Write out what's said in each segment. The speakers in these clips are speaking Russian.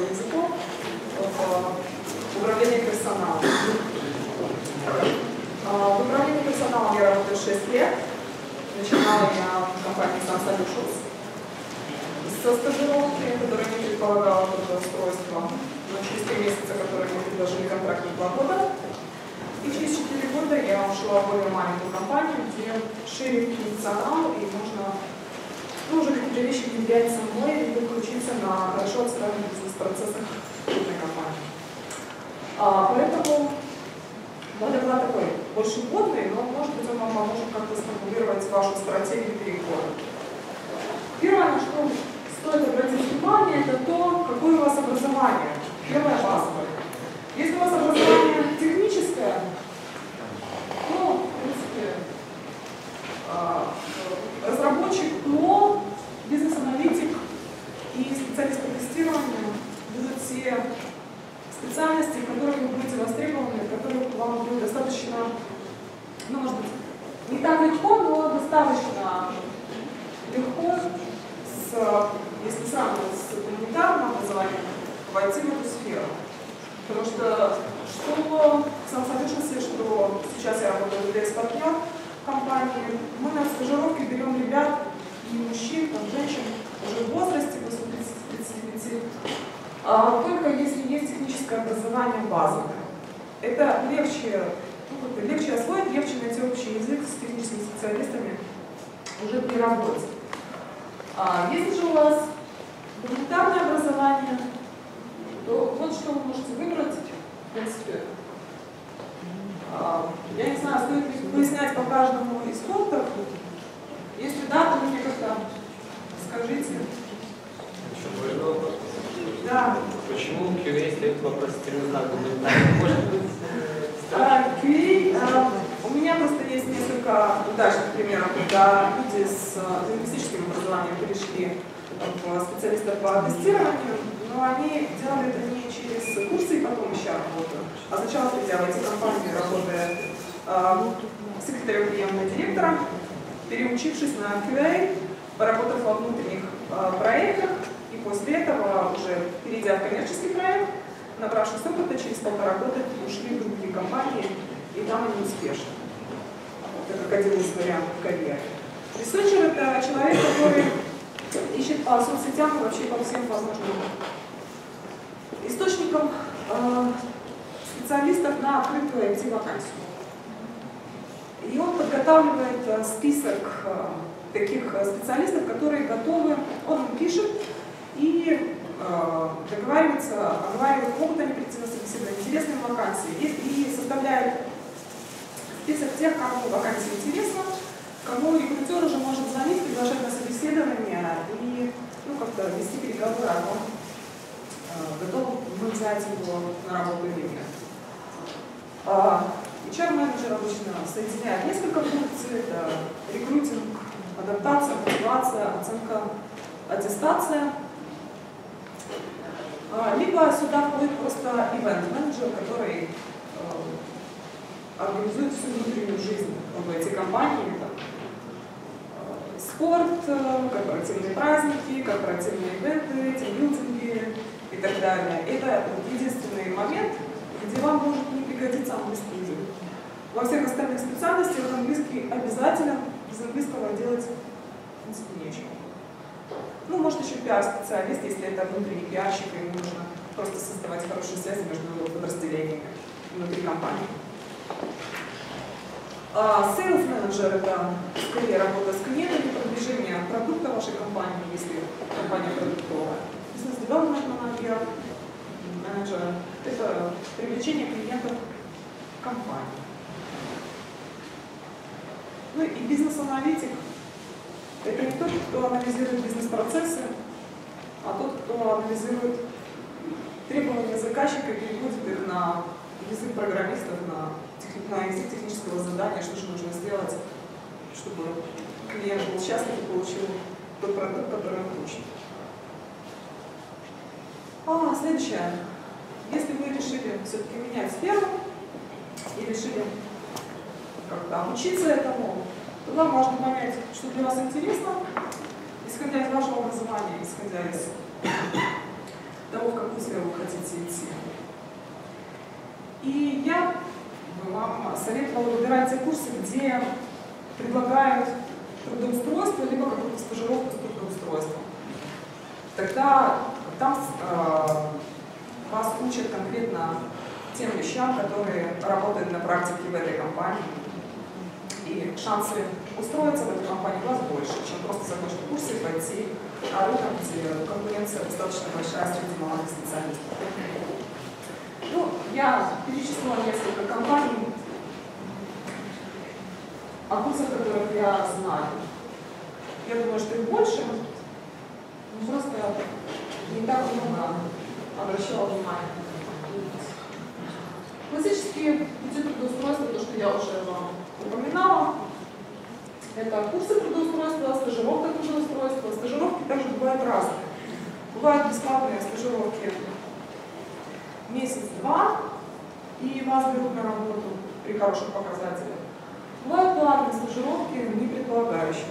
французского языков в персоналом. В управлении персоналом я работаю 6 лет. Начинала я в компании Sun Solutions со стажировки, которая не предполагала трудоустройство, но через три месяца, которые мне предложили контракт на два года. И через четыре года я ушла в более маленькую компанию, где шире функционал и можно ну, уже какие-то вещи внедрять самой и подключиться на хорошо отстроенных бизнес-процессах крупной компании. А, поэтому мой доклад такой больше вводный, но может быть он вам поможет как-то сформулировать вашу стратегию перехода. Первое, на что стоит обратить внимание, это то, какое у вас образование. Первое базовое. Если у вас образование техническое, то, в принципе, а, разработчик ПО, бизнес-аналитик и специалист по тестированию будут все специальности, которые вы будете востребованы, которых вам будет достаточно, ну, может быть, не так легко, но достаточно легко с если сравнивать с гуманитарным образованием, войти в эту сферу. Потому что сам Solutions, что сейчас я работаю в ДС-партнер компании, мы на стажировке берем ребят и мужчин, там, женщин уже в возрасте, после 30-35, а только если есть техническое образование базовое. Это легче, ну, легче освоить, легче найти общий язык с техническими специалистами уже при работе. А если же у вас гуманитарное образование, то вот что вы можете выбрать, принципе. А, я не знаю, стоит ли выяснять по каждому из пунктов. Если да, то мне как-то скажите. Еще можно вопрос? Да. Почему QA стоит вопросительный знак гуманитарный? Может быть, а, QA, а, у меня просто есть несколько удачных примеров, когда люди с э, лингвистическим образованием пришли в специалистов по тестированию, но они делали это не через курсы и потом еще работу, а сначала придя в IT-компанию, работая э, секретарем приемного директора, переучившись на QA, поработав во внутренних э, проектах, и после этого, уже перейдя в коммерческий проект, набравшись опыта, через полтора года ушли в другие компании, и там они успешны это как один из вариантов карьеры. Ресерчер – это человек, который ищет по соцсетям и вообще по всем возможным источникам э, специалистов на открытую IT-вакансию. И он подготавливает э, список э, таких специалистов, которые готовы, он им пишет и договаривается, оговаривает, могут они прийти на собеседование, интересные вакансии, и составляет список тех, кому вакансия интересна, кому рекрутер уже может звонить, приглашать на собеседование и ну, как-то вести переговоры о том, готовы мы взять его на работу или нет. HR-менеджер обычно соединяет несколько функций. Это рекрутинг, адаптация, мотивация, оценка, аттестация. А, либо сюда входит просто ивент-менеджер, который э, организует всю внутреннюю жизнь в эти компании. Там, э, спорт, э, корпоративные праздники, корпоративные ивенты, тимбилдинги и так далее. Это единственный момент, где вам может не пригодиться английский язык. Во всех остальных специальностях английский обязательно, без английского делать в принципе нечего. Ну, может еще пиар-специалист, если это внутренний пиарщик, ему нужно просто создавать хорошие связи между подразделениями внутри компании. А sales менеджер это скорее работа с клиентами, продвижение продукта вашей компании, если компания продуктовая. Бизнес-девелопмент менеджер, менеджер это привлечение клиентов компании. Ну и бизнес-аналитик это не тот, кто анализирует бизнес-процессы, а тот, кто анализирует требования заказчика и переводит их на язык программистов, на на язык технического задания, что же нужно сделать, чтобы клиент был счастлив и получил тот продукт, который он хочет. А, следующее. Если вы решили все-таки менять сферу и решили как-то обучиться этому, то вам важно понять, что для вас интересно, исходя из вашего образования, исходя из если вы хотите идти. И я бы вам советовала выбирать те курсы, где предлагают трудоустройство, либо какую-то стажировку с трудоустройством. Тогда там э, вас учат конкретно тем вещам, которые работают на практике в этой компании. И шансы устроиться в этой компании у вас больше, чем просто закончить курсы и пойти на рынок, где конкуренция достаточно большая среди молодых специалистов. Ну, я перечислила несколько компаний, о курсах, которых я знаю. Я думаю, что их больше, просто не так много обращала внимание. Классические пути трудоустройства, то, что я уже вам упоминала, это курсы трудоустройства, стажировка трудоустройства. Стажировки также бывают разные. Бывают бесплатные стажировки месяц-два, и вас берут на работу при хороших показателях. Бывают платные стажировки, не предполагающие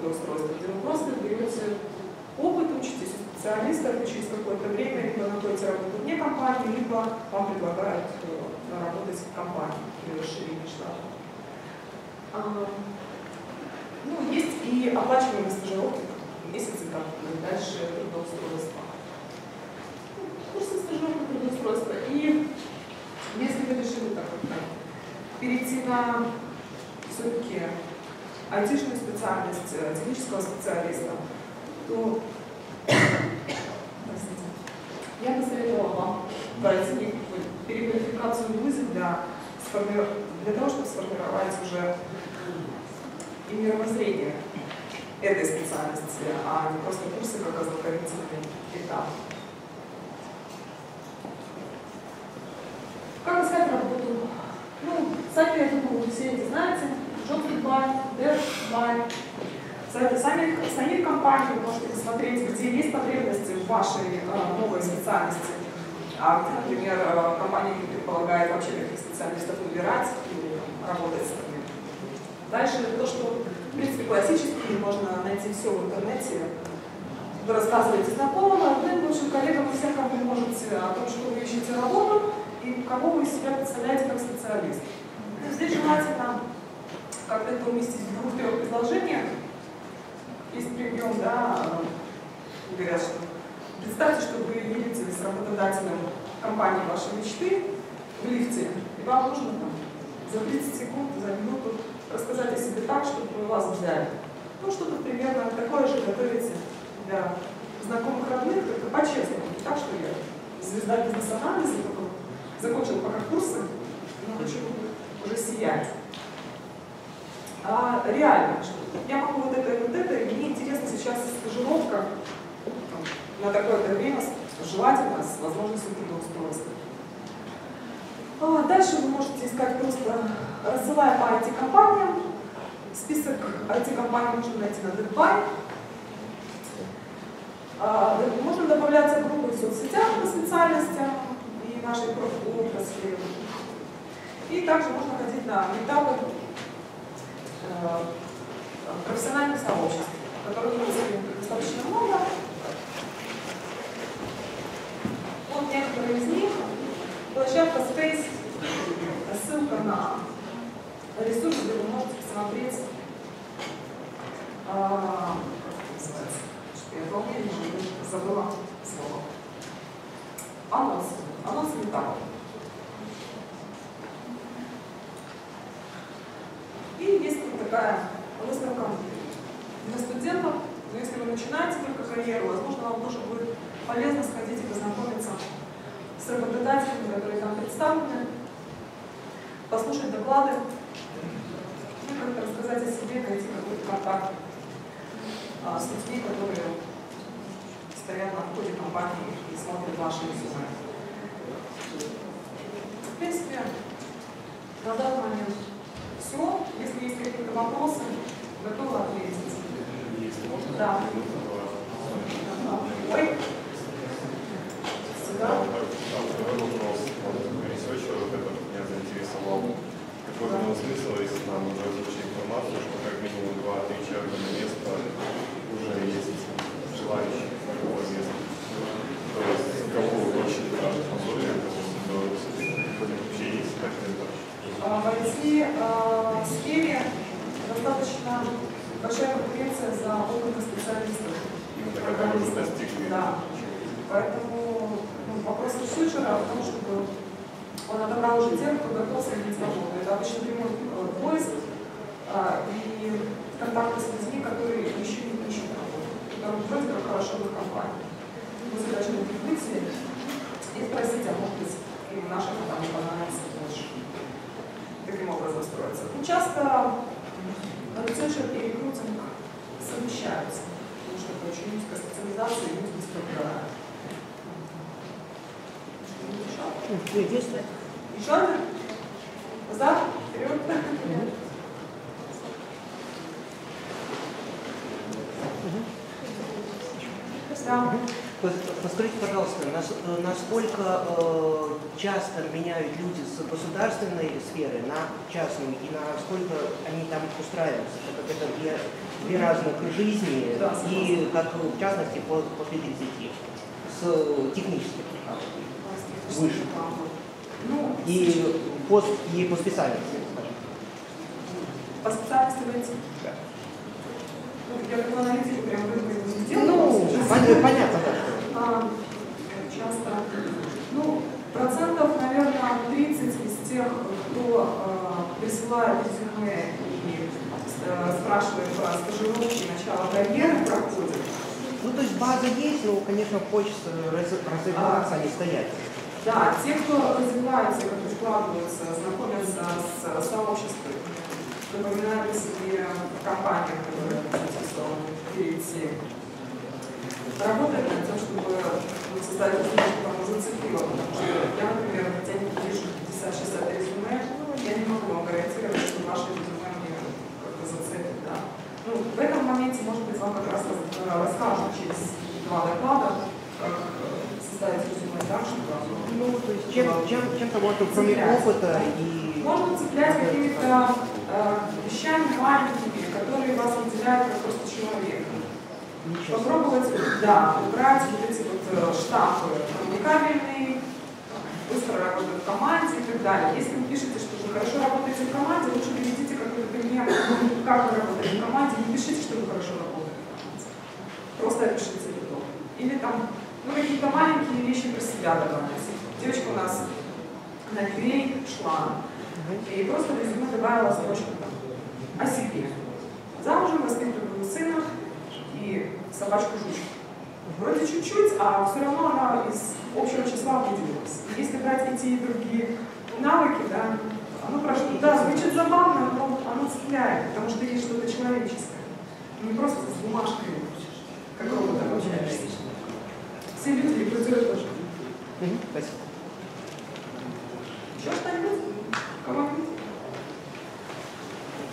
трудоустройства, где вы просто берете опыт, учитесь у специалиста, через какое-то время либо находите работу вне компании, либо вам предлагают э, работать в компании при расширении штата. А, ну, есть и оплачиваемые стажировки, месяцы как дальше трудоустройства курсы стажировки трудоустройства. И если вы решили так вот так, перейти на все-таки айтишную специальность, э, технического специалиста, то я бы советовала вам пройти переквалификацию в ВУЗе для, для того, чтобы сформировать уже и мировоззрение этой специальности, а не просто курсы как ознакомительный этап. Как искать работу? Ну, сами, я думаю, все эти знаете. JobSupply, DevBuy. Сайты самих, самих компаний вы можете посмотреть, где есть потребности в вашей э, новой специальности. А где, например, э, компания не предполагает вообще каких специалистов выбирать и работать с ними. Дальше то, что, в принципе, классически можно найти все в интернете. Вы рассказываете знакомым, родным, бывшим коллегам, всем, кому вы можете о том, что вы ищете работу, и кого вы себя представляете как специалист. То здесь желательно как-то это уместить в двух-трех предложениях. Есть прием, да, говорят, что представьте, что вы едете с работодателем компании вашей мечты в лифте, и вам нужно там за 30 секунд, за минуту рассказать о себе так, чтобы вас взяли. Ну, что-то примерно такое же готовите для знакомых родных, только по-честному, не так, что я звезда бизнес-анализа, закончил пока курсы, но хочу уже сиять. А, реально, я могу вот это и вот это, и мне интересно сейчас стажировка на такое-то время, желательно с возможностью трудоустройства. А, дальше вы можете искать просто, рассылая по IT-компаниям. Список IT-компаний можно найти на DeadBuy. А, можно добавляться в группы в соцсетях по специальностям, нашей профотрасли. И также можно ходить на метапы профессиональных сообществ, которых принципе достаточно много. Вот некоторые из них. Площадка Space, ссылка на ресурс, где вы можете посмотреть а, я волнение, забыла слово. Анонсы оно сметало. И есть вот такая выставка для студентов. Но если вы начинаете только карьеру, возможно, вам тоже будет полезно сходить и познакомиться с работодателями, которые там представлены, послушать доклады, ну, как-то рассказать о себе, найти какой-то контакт а, с людьми, которые стоят на входе компании и смотрят ваши резюме. В принципе, на данный момент все. Если есть какие-то вопросы, готова ответить. Да. Ой. Сюда. Какой был смысл, если нам уже озвучили что как минимум два-три человека на место уже есть желающие кого больше даже позволили, кого? В IT-схеме достаточно большая конкуренция за опытных специалистов. Именно мы. Да. Поэтому ну, вопрос ресерчера в том, чтобы он отобрал уже тех, кто готов сменить работу. Это обычно прямой э, поиск а, и контакты с людьми, которые еще не ищут работу, которые вроде как хорошо в их компании. Вы должны выйти и спросить, а может быть, им наша компания понравится больше. Таким образом строится. Часто researcher и рекрутинг совмещаются, потому что это очень узкая специализация и люди выбирают. Еще? Еще один? Назад? Вперед? Да. Подскажите, пожалуйста, э, насколько э, часто меняют люди с государственной сферы на частную и насколько они там устраиваются? Так как это две, две разных жизни и, как в частности, по- после 30 с технической Выше. Ну, и по, и по специальности, скажем. по специальности войти. Да. Ну, я такую аналитику прям не. Ну, сейчас. пон- понятно, да. что- А, часто, ну, процентов, наверное, 30 из тех, кто э, резюме и э, спрашивает про стажировки начало карьеры проходит. Ну, то есть база есть, но, конечно, хочется раз- развиваться, а не стоять. Да, те, кто развивается, как вкладываются, знакомятся с сообществом, напоминают о себе компании, которые заинтересованы перейти. Работает над тем, чтобы создать условия, чтобы оно зацепило. Потому что я, например, в день пишу 50-60 резюме, я не могу вам гарантировать, что ваше резюме мне как-то зацепит. Да. Ну, в этом моменте, может быть, вам как раз раз- расскажут через два доклада, как составить резюме так, чтобы Ну, то есть чем, чем, чем-то можно, кроме опыта и... можно цеплять какими-то э, вещами маленькими, которые вас выделяют как просто человека. Ничего. Попробовать, да, убрать вот эти вот э, штампы, коммуникабельный, быстро работает в команде и так далее. Если вы пишете, что вы хорошо работаете в команде, лучше приведите какой-то пример, как вы работаете в команде, не пишите, что вы хорошо работаете. Просто опишите это. Или там, ну, какие-то маленькие вещи про себя добавить. Девочка у нас на UA шла, и просто в резюме добавила строчку там, о себе. Замужем воспитываю сына и собачку жучку. Вроде чуть-чуть, а все равно она из общего числа выделилась. Если брать и те, и другие навыки, да, оно прошло. Да, звучит забавно, но оно цепляет, потому что есть что-то человеческое. Не просто с бумажкой, какого-то рода Все люди противоположны. Спасибо. Еще что-нибудь? Кому-нибудь?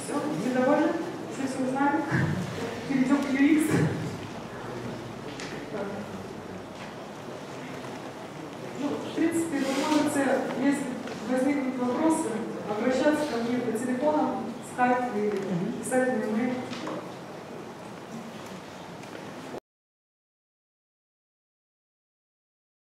Все, недовольны? Все все узнали?